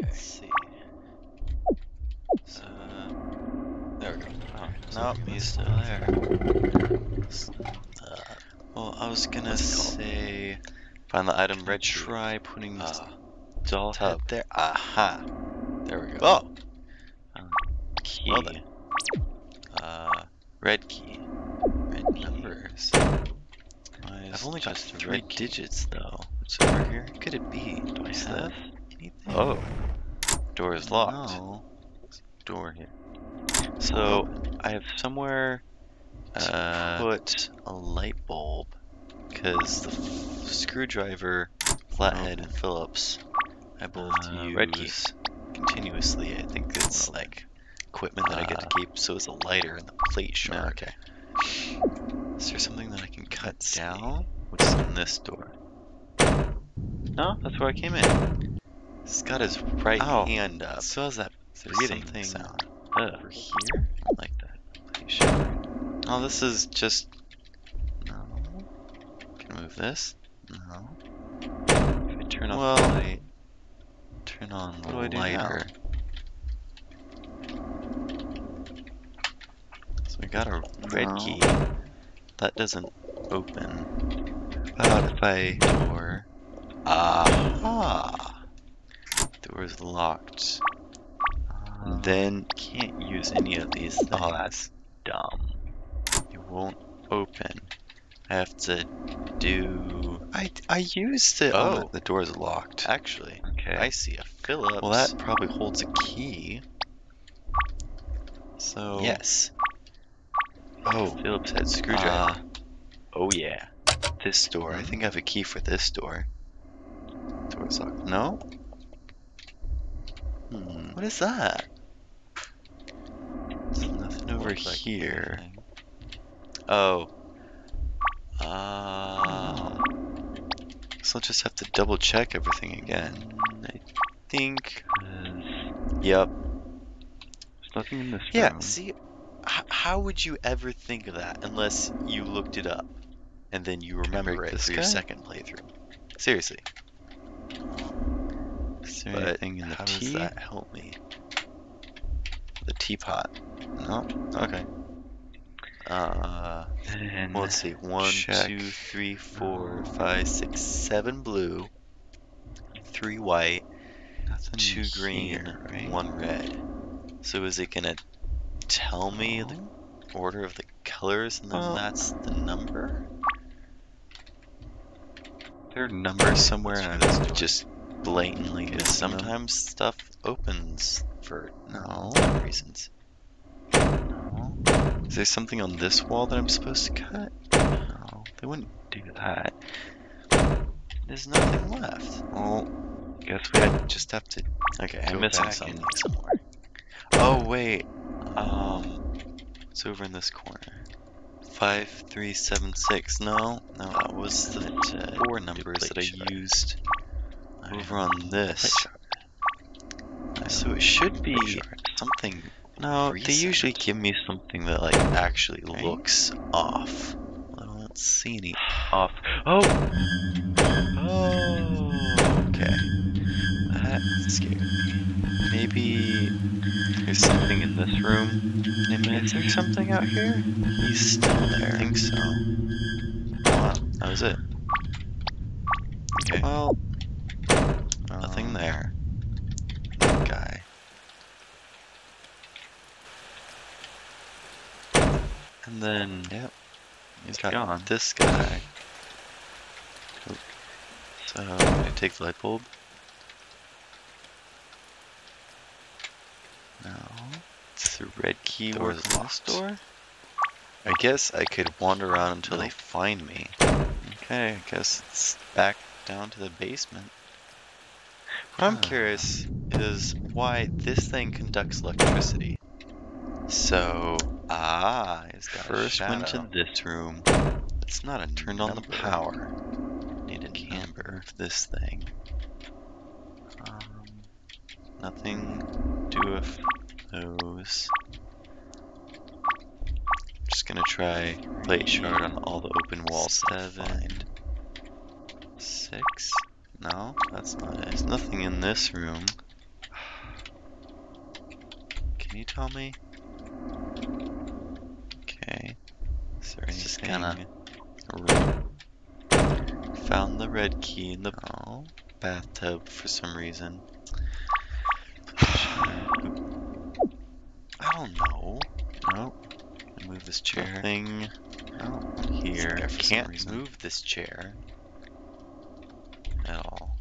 Let's see. So, there we go. Oh, Nope, he's still there. Uh, well, I was gonna What's it called? say, Find the item red try putting this Uh, doll head there. Aha! There we go. Oh, key. well then. Uh, red key. red numbers. I've only got three red digits though. What's over here? Could it be? Do I have that? Anything? Oh, door is locked. No. Door here. So I have somewhere to Uh, put a light bulb because the screwdriver, flathead, and Phillips I both Uh, use red continuously. I think it's like equipment that I get to uh, keep. So it's a lighter and the plate no, okay. Is there something that I can cut down? What's in this door? No, that's where I came in. He's got his right Ow. hand up. So is that Is there breathing something sound? Ugh, over here? I like that. Plate shard. Oh, this is just. No. Can I move this? No. If I turn off Well, the light, turn on the what do I do now? lighter. So we got a red No. key. That doesn't open. How about if I door? Ah, door's locked. Uh, then can't use any of these things. Oh, that's dumb. It won't open. I have to do. I I used it. Oh, Oh, the is locked. Actually, Okay. I see a Phillips. well, that probably holds a key. So Yes. Oh, Phillips head screwdriver. uh, oh yeah. This door. I think I have a key for this door. Door's locked. No. Hmm. What is that? There's nothing over like here. anything. Oh. Ah. So I'll just have to double check everything again. I think. Yep. There's nothing in this Yeah. room. See, h- how would you ever think of that unless you looked it up and then you remember it this for your second playthrough? Seriously. Is there But anything in the how tea? does that help me? The teapot. No. Okay. Uh. Well, let's see. One, check. two, three, four, five, six, seven blue, three white, nothing two green, here, right? one red. So is it gonna tell me the order of the colors and then Well- that's the number? There are numbers somewhere, and I'm just blatantly Because sometimes stuff opens for No. reasons. No. Is there something on this wall that I'm supposed to cut? No, they wouldn't do that. There's nothing left. Well, guess we had just have to. Okay, I'm missing something somewhere. Oh wait, um, it's over in this corner. Five, three, seven, six. No, no, that was the uh, four numbers that I used over on this. So it should be something. No, they usually give me something that like actually looks off. I don't see any. Off. Oh, Oh, okay. that scared me. Maybe there's something in this room. Is there something out here? He's still there. I think so. Wow, that was it. Okay. Well, Nothing um, there. That guy. And then Yep. he's got gone. This guy. So I take the light bulb. No. It's the red key on this locked. door. I guess I could wander around until they find me. Okay, I guess it's back down to the basement. What I'm curious is why this thing conducts electricity. So, ah, it's got First went to this room. It's not a turned on the power. Need a number. of this thing. Um, nothing do with those. Just gonna try plate shard on all the open walls Seven. Six? No, that's not it. There's nothing in this room. Can you tell me? Okay. Is there It's just anything? kinda- Found the red key in the No. bathtub for some reason. I don't know. No. Move this chair. Thing. Oh, here. for Can't move this chair at all.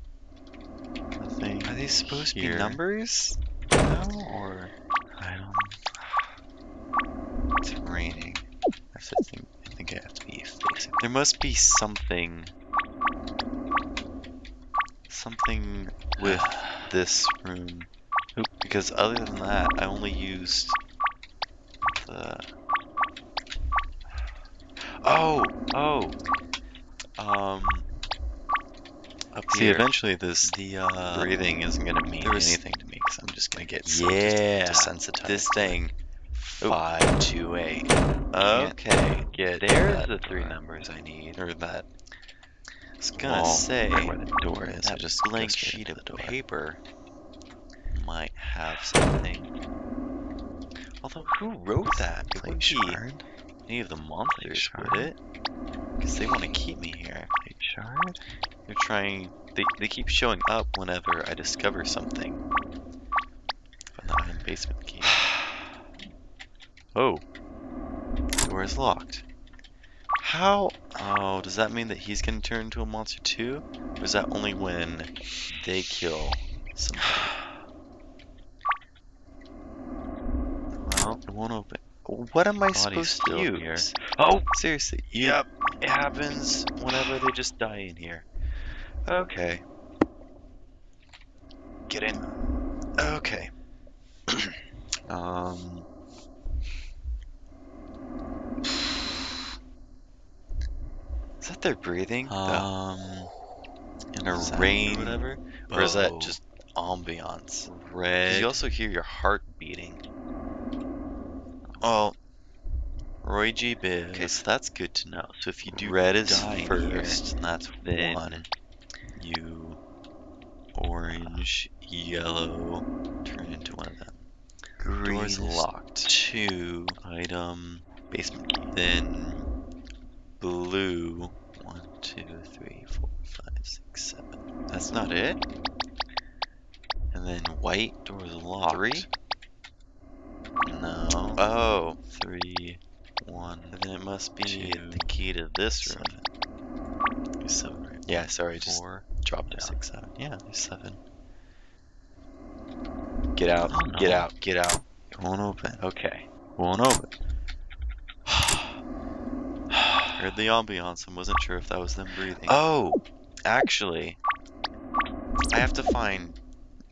Nothing. Are these supposed to be numbers? No, or I. it's raining. I think. I think I have to be facing. There must be something. Something with this room. Oop, Because other than that, I only used the. Oh, oh. Um. Up See, here. eventually this the uh, breathing isn't gonna mean anything to me because I'm just gonna get Yeah, des- desensitized. this thing. Oop. Five two eight. Okay, get there's the uh, three door. numbers I need. or that I was gonna say where the door is. I just blank sheet of paper might have something. Although, who wrote that? It shard. any of the monsters, would it? Because they want to keep me here. Plate shard. They're trying. They they keep showing up whenever I discover something. But not in basement key. Oh, door is locked. How? Oh, does that mean that he's gonna turn into a monster too? Or is that only when they kill somebody? Well, it won't open. What am I Body's supposed to here. Oh, seriously. Yep, it happens whenever they just die in here. Okay. Get in. Okay. um. That their breathing? The Um. in a sound or rain, whatever? Or is that just ambiance? Red. You also hear your heart beating. Oh, Roy G. Biv. Okay, so that's good to know. So if you do red is first, here, and that's then one. you orange, yellow, turn into one of them. Green Door's is locked. two. Item, Basement key. then blue. Two, three, four, five, six, seven. That's not it. And then white door's locked. Three? No. Oh. Three, one. And then it must be two, the key to this room. Seven. Seven, right? Yeah, sorry, just Four, dropped down. six, seven. Yeah, seven. Get out. Oh, Get out. Get out. It won't open. Okay. Won't open. Heard the ambiance and wasn't sure if that was them breathing. Oh. actually, I have to find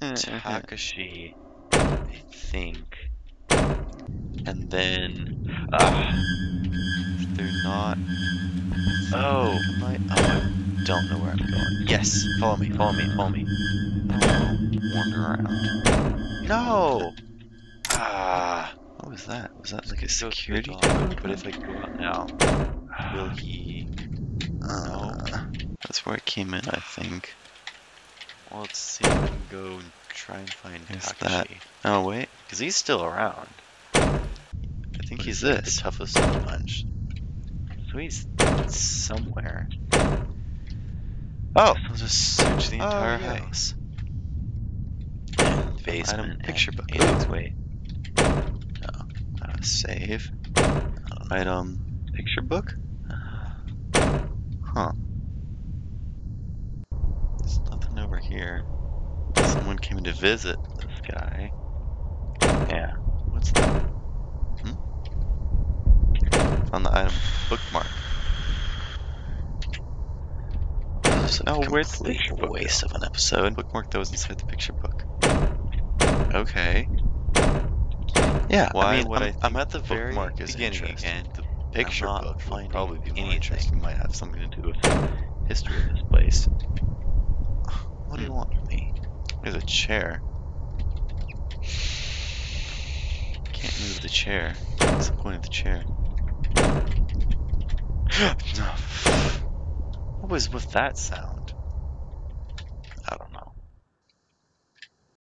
hmm, hmm, hmm. Takashi. I think. And then, if they're not. Oh, am I? Oh, I don't know where I'm going. Yes, follow me, follow me, follow me. Wander around. No. Ah, what was that? Was that like a security code? But if I go out now, will he? Uh, That's where it came in, I think. Well, let's see if we can go and try and find Is Takashi. that- Oh, wait. Because he's still around. I think What he's this? the toughest bunch. So he's somewhere. Oh. I'll just search the Oh, entire yeah. house. Basement Item and picture book. aliens. Wait. No. Uh, save. Item picture book? Huh. There's nothing over here. Someone came to visit this guy. Yeah. What's that? Hmm? Found the item bookmark. This is Oh, where'd the picture book waste of an episode. Bookmark that was inside the picture book. Okay. Yeah. Why I mean, would I'm, I I'm at the very bookmark is beginning interesting? again. The picture book would probably be more anything. interesting. Might have something to do with the history of this place. What do you want There's a chair. Can't move the chair. What's the point of the chair? what was with that sound?